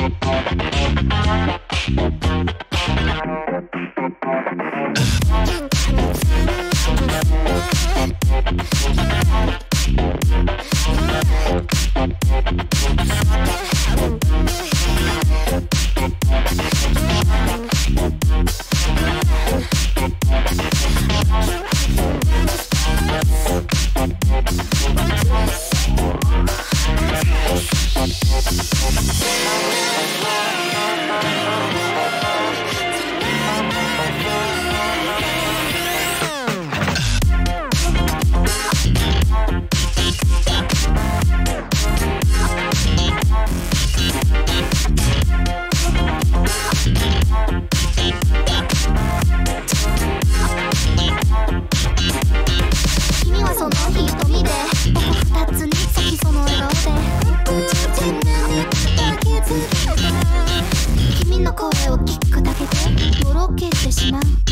Thank mama.